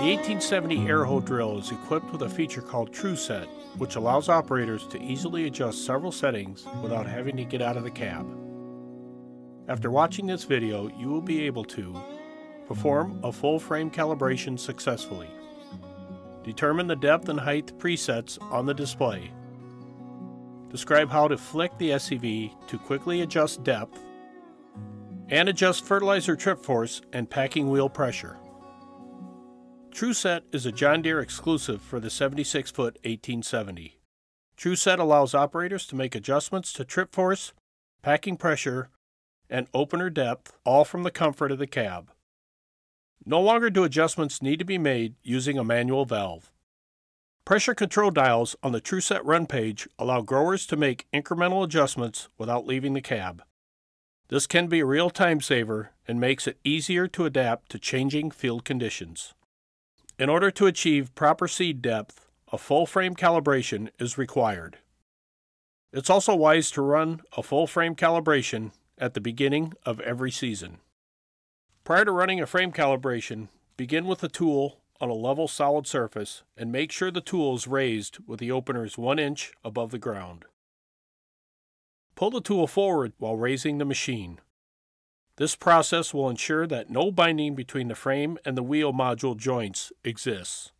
The 1870 air hoe drill is equipped with a feature called TruSet, which allows operators to easily adjust several settings without having to get out of the cab. After watching this video, you will be able to perform a full frame calibration successfully, determine the depth and height presets on the display, describe how to flick the SCV to quickly adjust depth, and adjust fertilizer trip force and packing wheel pressure. TruSet is a John Deere exclusive for the 76 foot 1870. TruSet allows operators to make adjustments to trip force, packing pressure, and opener depth, all from the comfort of the cab. No longer do adjustments need to be made using a manual valve. Pressure control dials on the TruSet run page allow growers to make incremental adjustments without leaving the cab. This can be a real time saver and makes it easier to adapt to changing field conditions. In order to achieve proper seed depth, a full frame calibration is required. It's also wise to run a full frame calibration at the beginning of every season. Prior to running a frame calibration, begin with the tool on a level solid surface and make sure the tool is raised with the openers 1 inch above the ground. Pull the tool forward while raising the machine. This process will ensure that no binding between the frame and the wheel module joints exists.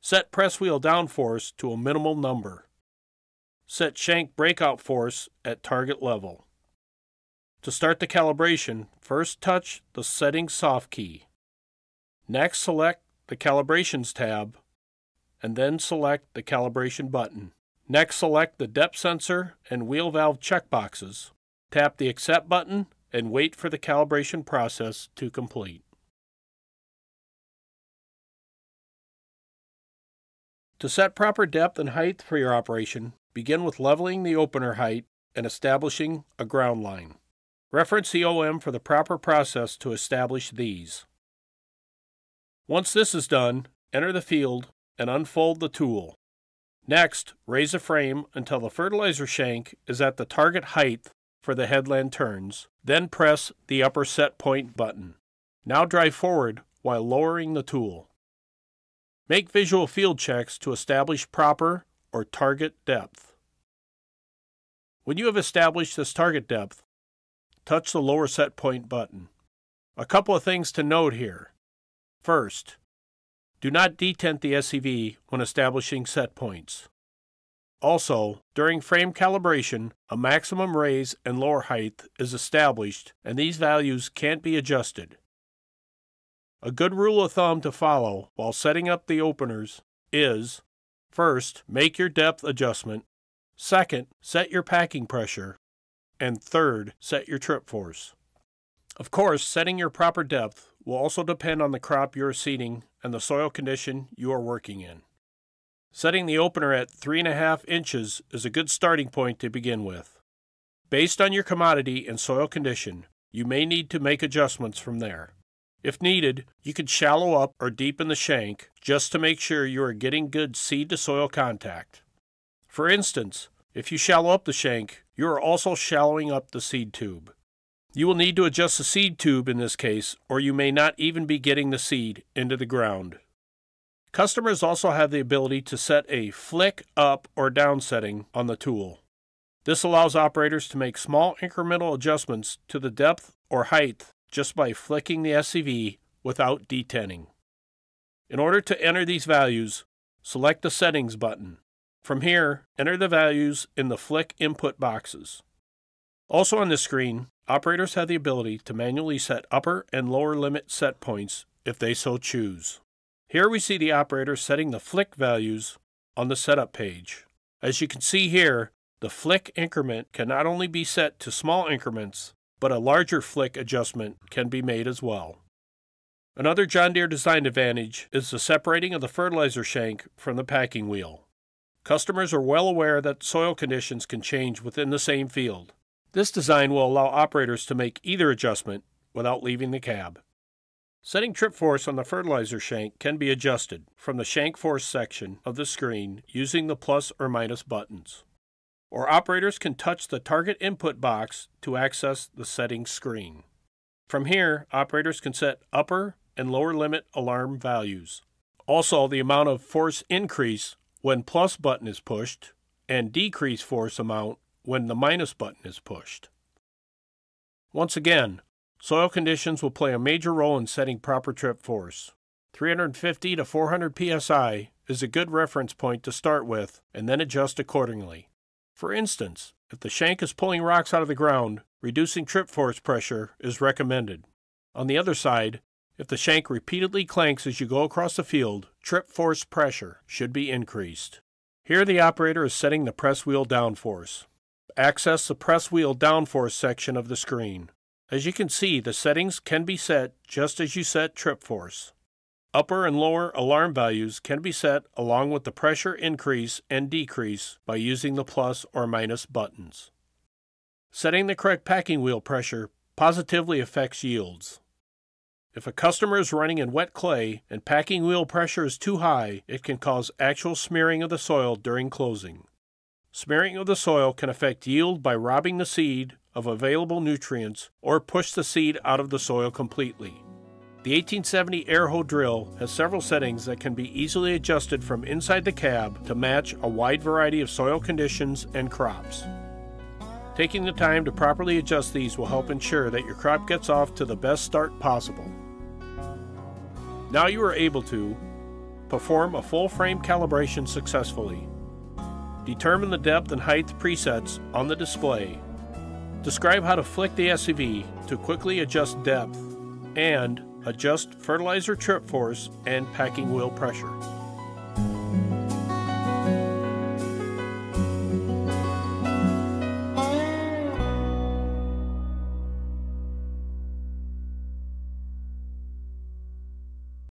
Set press wheel down force to a minimal number. Set shank breakout force at target level. To start the calibration, first touch the Settings soft key. Next select the Calibrations tab, and then select the Calibration button. Next select the depth sensor and wheel valve checkboxes. Tap the Accept button and wait for the calibration process to complete. To set proper depth and height for your operation, begin with leveling the opener height and establishing a ground line. Reference the OM for the proper process to establish these. Once this is done, enter the field and unfold the tool. Next, raise the frame until the fertilizer shank is at the target height for the headland turns, then press the upper set point button. Now drive forward while lowering the tool. Make visual field checks to establish proper or target depth. When you have established this target depth, touch the lower set point button. A couple of things to note here. First, do not detent the SCV when establishing set points. Also, during frame calibration, a maximum raise and lower height is established and these values can't be adjusted. A good rule of thumb to follow while setting up the openers is first, make your depth adjustment, second, set your packing pressure, and third, set your trip force. Of course, setting your proper depth will also depend on the crop you are seeding and the soil condition you are working in. Setting the opener at 3.5 inches is a good starting point to begin with. Based on your commodity and soil condition, you may need to make adjustments from there. If needed, you can shallow up or deepen the shank just to make sure you are getting good seed to soil contact. For instance, if you shallow up the shank, you are also shallowing up the seed tube. You will need to adjust the seed tube in this case, or you may not even be getting the seed into the ground. Customers also have the ability to set a flick up or down setting on the tool. This allows operators to make small incremental adjustments to the depth or height just by flicking the SCV without detenting. In order to enter these values, select the Settings button. From here, enter the values in the flick input boxes. Also on this screen, operators have the ability to manually set upper and lower limit set points if they so choose. Here we see the operator setting the flick values on the setup page. As you can see here, the flick increment can not only be set to small increments, but a larger flick adjustment can be made as well. Another John Deere design advantage is the separating of the fertilizer shank from the packing wheel. Customers are well aware that soil conditions can change within the same field. This design will allow operators to make either adjustment without leaving the cab. Setting trip force on the fertilizer shank can be adjusted from the shank force section of the screen using the plus or minus buttons. Or operators can touch the target input box to access the settings screen. From here, operators can set upper and lower limit alarm values. Also, the amount of force increase when plus button is pushed and decrease force amount when the minus button is pushed. Once again, soil conditions will play a major role in setting proper trip force. 350 to 400 psi is a good reference point to start with and then adjust accordingly. For instance, if the shank is pulling rocks out of the ground, reducing trip force pressure is recommended. On the other side, if the shank repeatedly clanks as you go across the field, trip force pressure should be increased. Here the operator is setting the press wheel downforce. Access the press wheel downforce section of the screen. As you can see, the settings can be set just as you set trip force. Upper and lower alarm values can be set along with the pressure increase and decrease by using the plus or minus buttons. Setting the correct packing wheel pressure positively affects yields. If a customer is running in wet clay and packing wheel pressure is too high, it can cause actual smearing of the soil during closing. Smearing of the soil can affect yield by robbing the seed of available nutrients or push the seed out of the soil completely. The 1870 Air Hoe drill has several settings that can be easily adjusted from inside the cab to match a wide variety of soil conditions and crops. Taking the time to properly adjust these will help ensure that your crop gets off to the best start possible. Now you are able to perform a full frame calibration successfully, determine the depth and height presets on the display, describe how to flick the SCV to quickly adjust depth, and adjust fertilizer trip force and packing wheel pressure.